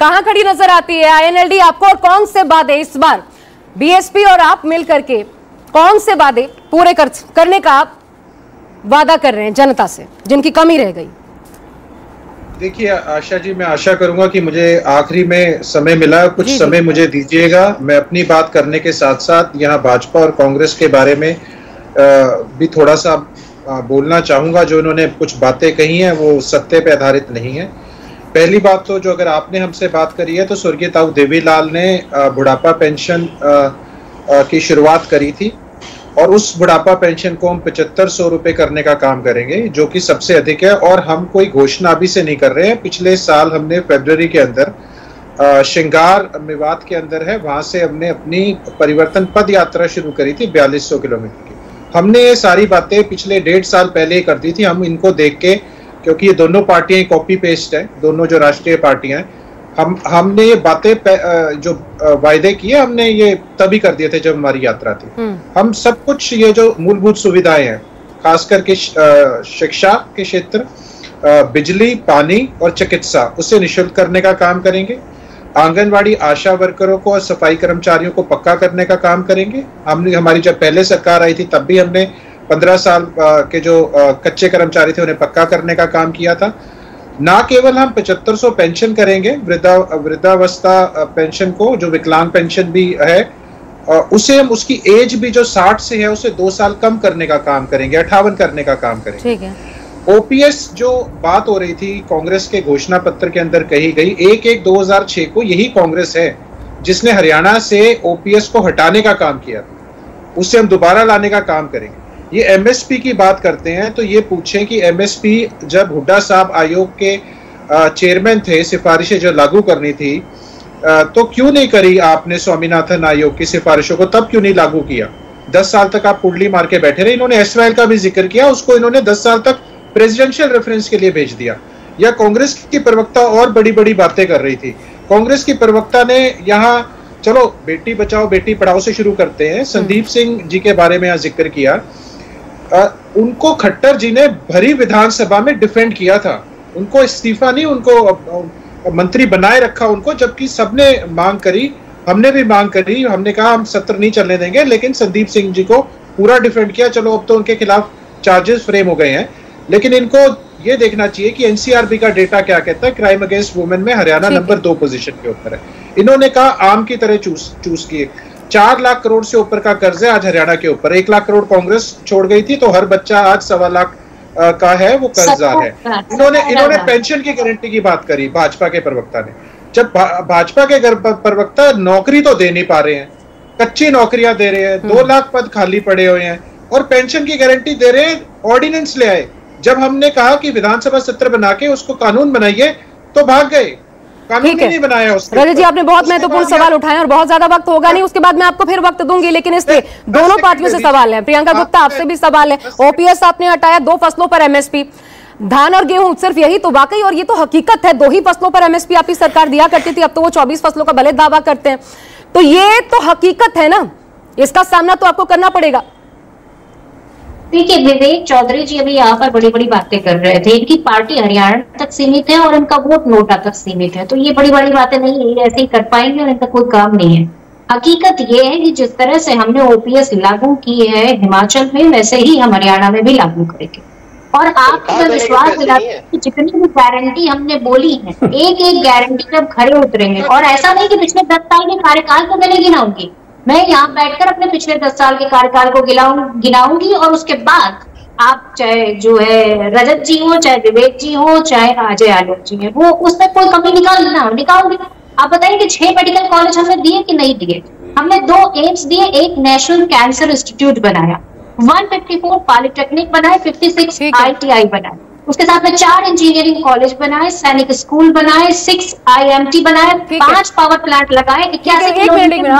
कहाँ खड़ी नज़र आती है? आईएनएलडी आपको और कौन से वादे इस बार? बीएसपी और आप मिलकर के कौन से वादे पूरे कर, करने का आप वादा कर रहे हैं जनता से जिनकी कमी रह गई? देखिए आशा जी मैं आशा करूँगा कि मुझे आखिरी में समय मिला। कुछ जी समय जी। मुझे दीजिएगा। मैं अपनी बात करने के साथ साथ यहाँ भाजपा और कांग्रेस के बारे में भी थोड़ा सा बोलना चाहूँगा। जो इन्होंने कुछ बातें कही हैं वो सत्य पे आधारित नहीं है। पहली बात तो जो अगर आपने हमसे बात करी है तो स्वर्गीय ताऊ देवीलाल ने बुढ़ापा पेंशन की शुरुआत करी थी और उस बुढ़ापा पेंशन को हम पचहत्तर सौ रुपए करने का काम करेंगे, जो कि सबसे अधिक है और हम कोई घोषणा अभी से नहीं कर रहे हैं। पिछले साल हमने फेब्रवरी के अंदर श्रृंगार मेवात के अंदर है, वहाँ से हमने अपनी परिवर्तन पद यात्रा शुरू करी थी बयालीस किलोमीटर की। हमने ये सारी बातें पिछले डेढ़ साल पहले ही कर दी थी, हम इनको देख के क्योंकि ये दोनों पार्टियाँ कॉपी पेस्ट है दोनों जो राष्ट्रीय पार्टियाँ हैं। हम हमने ये बातें जो वायदे किए हमने ये तभी कर दिए थे जब हमारी यात्रा थी। हम्म। हम सब कुछ ये जो मूलभूत सुविधाएँ हैं खास करके शिक्षा के क्षेत्र बिजली पानी और चिकित्सा उसे निशुल्क करने का काम करेंगे। आंगनवाड़ी आशा वर्करों को और सफ़ाई कर्मचारियों को पक्का करने का काम करेंगे। हमने हमारी जब पहले सरकार आई थी तब भी हमने पंद्रह साल के जो कच्चे कर्मचारी थे उन्हें पक्का करने का काम किया था। ना केवल हम पचहत्तर सौ पेंशन करेंगे वृद्धा वृद्धावस्था पेंशन को जो विकलांग पेंशन भी है उसे हम उसकी एज भी जो साठ से है उसे दो साल कम करने का काम करेंगे अठावन करने का काम करेंगे। ठीक है। ओपीएस जो बात हो रही थी कांग्रेस के घोषणा पत्र के अंदर कही गई एक एक 2006 को यही कांग्रेस है जिसने हरियाणा से ओपीएस को हटाने का काम किया उसे हम दोबारा लाने का काम करेंगे। ये एमएसपी की बात करते हैं तो ये पूछें कि एमएसपी जब हुड्डा साहब आयोग के चेयरमैन थे, सिफारिशें जो लागू करनी थी तो क्यों नहीं करी आपने स्वामीनाथन आयोग की सिफारिशों को? तब क्यों नहीं लागू किया? दस साल तक आप पुडली मार के बैठे रहे, इन्होंने एस का भी ज़िक्र किया, उसको इन्होंने दस साल तक प्रेसिडेंशियल रेफरेंस के लिए भेज दिया। या कांग्रेस की प्रवक्ता और बड़ी बड़ी बातें कर रही थी। कांग्रेस की प्रवक्ता ने यहाँ, चलो, बेटी बचाओ, बेटी पढ़ाओ से शुरू करते हैं। संदीप। सिंह जी के बारे में यहाँ ज़िक्र किया। उनको खट्टर जी ने भरी विधानसभा में डिफेंड किया था। उनको इस्तीफा नहीं उनको मंत्री बनाए रखा उनको जबकि सबने मांग करी हमने भी मांग करी हमने कहा हम सत्र नहीं चलने देंगे लेकिन संदीप सिंह जी को पूरा डिफेंड किया चलो अब तो उनके खिलाफ चार्जेस फ्रेम हो गए हैं। लेकिन इनको ये देखना चाहिए कि एनसीआरबी का डेटा क्या कहता है क्राइम अगेंस्ट वुमेन में हरियाणा नंबर दो पोजीशन के ऊपर है। इन्होंने कहा आम की तरह चूस चूस किए। चार लाख करोड़ से ऊपर का कर्ज है आज हरियाणा के ऊपर। एक लाख करोड़ कांग्रेस छोड़ गई थी तो हर बच्चा आज सवा लाख का है वो कर्जदार है। इन्होंने इन्होंने पेंशन की गारंटी की बात करी भाजपा के प्रवक्ता ने। जब भाजपा के प्रवक्ता नौकरी तो दे नहीं पा रहे हैं कच्ची नौकरियाँ दे रहे हैं दो हम्म। लाख पद खाली पड़े हुए हैं और पेंशन की गारंटी दे रहे हैं ऑर्डिनेंस ले आए। जब हमने कहा कि विधानसभा सत्र बना के उसको कानून बनाइए तो भाग गए। कानून है। रजत जी आपने बहुत महत्वपूर्ण सवाल उठाए और बहुत ज़्यादा वक्त होगा नहीं उसके बाद मैं आपको फिर वक्त दूँगी लेकिन इसलिए दोनों पार्टियों से सवाल है। प्रियंका गुप्ता आपसे भी सवाल है। ओपीएस आपने हटाया दो फ़सलों पर एमएसपी। धान और गेहूँ सिर्फ़ यही तो वाकई और ये तो हकीकत है दो ही फ़सलों पर एमएसपी आपकी सरकार दिया करती थी अब तो वो चौबीस फ़सलों का भले दावा करते हैं। तो ये तो हकीकत है ना? इसका सामना तो आपको करना पड़ेगा। देखिए विवेक चौधरी जी अभी यहाँ पर बड़ी बड़ी बातें कर रहे थे। इनकी पार्टी हरियाणा तक सीमित है और इनका वोट नोटा तक सीमित है। तो ये बड़ी बड़ी बातें नहीं है ऐसे ही कर पाएँगे और इनका कोई काम नहीं है। हकीकत ये है कि जिस तरह से हमने ओपीएस लागू की है हिमाचल में वैसे ही हम हरियाणा में भी लागू करेंगे। और आप मैं विश्वास दिलाती कि जितनी भी गारंटी हमने बोली है एक एक गारंटी जब खड़े उतरेंगे और ऐसा नहीं कि पिछले दस साल में कार्यकाल को मैंने गिनाऊँगी मैं यहाँ बैठकर अपने पिछले दस साल के कार्यकाल को गिनाऊँगी और उसके बाद आप चाहे जो है रजत जी हो चाहे विवेक जी हो चाहे अजय आलोक जी है वो उसमें कोई कमी निकाल ना निकालूँगी। आप बताइए कि छह मेडिकल कॉलेज हमने दिए कि नहीं दिए? हमने दो एम्स दिए एक नेशनल कैंसर इंस्टीट्यूट बनाया। 154 पॉलिटेक्निक बनाए 56 आईटीआई बनाए। उसके साथ में चार इंजीनियरिंग कॉलेज बनाए सैनिक स्कूल बनाए सिक्स आईएमटी बनाए पाँच पावर प्लांट लगाए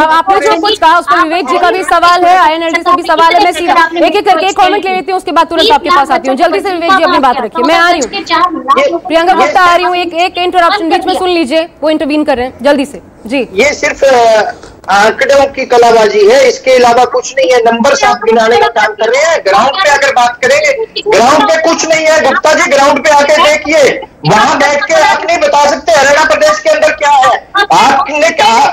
आपने जो कुछ कहा उसमें विवेक जी का भी सवाल है आईएनएलडी से भी सवाल है मैं एक एक करके कॉमेंट ले लेती हूँ उसके बाद तुरंत आपके पास आती हूँ। जल्दी से विवेक जी अपनी बात रखिए मैं आ रही हूँ। प्रियंका गुप्ता आ रही हूँ एक इंटरप्शन बीच में सुन लीजिए वो इंटरवीन कर रहे हैं जल्दी से। जी। ये सिर्फ़ आंकड़ों की कलाबाजी है इसके अलावा कुछ नहीं है। नंबर साफ़ गिनाने का काम कर रहे हैं। ग्राउंड पे अगर बात करेंगे ग्राउंड पे कुछ नहीं है। गुप्ता जी ग्राउंड पे आके देखिए। वहाँ बैठ के आप नहीं बता सकते हरियाणा प्रदेश के अंदर क्या है।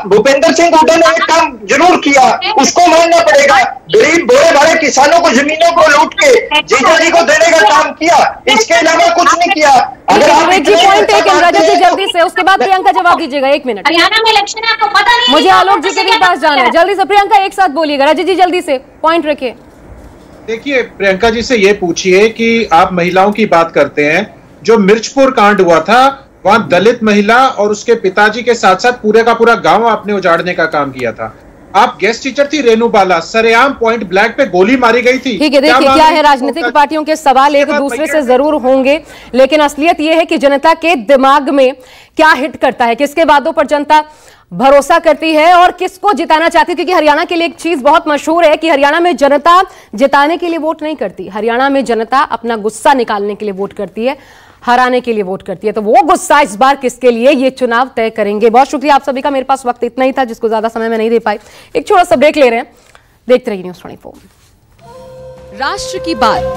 भूपेंद्र सिंह हुड्डा ने एक काम ज़रूर किया। उसको मानना पड़ेगा। गरीब बड़े बड़े किसानों को जमीनों को लूट के जीजा जी को देने का काम किया। इसके अलावा कुछ नहीं किया। अगर आप जल्दी से उसके बाद प्रियंका जवाब दीजिएगा। एक मिनट। हरियाणा में इलेक्शन है आपको पता नहीं मुझे आलोक जी के भी पास जाना है। जल्दी से प्रियंका एक साथ बोलिएगा। राजा जी जल्दी से पॉइंट रखिए। देखिए प्रियंका जी से ये पूछिए कि आप महिलाओं की बात करते हैं। जो मिर्चपुर कांड हुआ था वहाँ दलित महिला और उसके पिताजी के साथ साथ पूरे का पूरा गाँव आपने उजाड़ने का काम किया था। आप गेस्ट टीचर थी रेनू बाला। सरेआम पॉइंट ब्लैक पे गोली मारी गई थी। ठीक है देखिए क्या है राजनीतिक पार्टियों के सवाल एक दूसरे से ज़रूर होंगे लेकिन असलियत यह है कि जनता के दिमाग में क्या हिट करता है किसके वादों पर जनता भरोसा करती है और किसको जिताना चाहती है? क्योंकि हरियाणा के लिए एक चीज़ बहुत मशहूर है कि हरियाणा में जनता जिताने के लिए वोट नहीं करती। हरियाणा में जनता अपना गुस्सा निकालने के लिए वोट करती है। हराने के लिए वोट करती है। तो वो गुस्सा इस बार किसके लिए? ये चुनाव तय करेंगे। बहुत शुक्रिया आप सभी का। मेरे पास वक्त इतना ही था, जिसको ज़्यादा समय में नहीं दे पाई। एक छोटा सा ब्रेक ले रहे हैं। देखते रहिए न्यूज़ ट्वेंटी राष्ट्र की बात।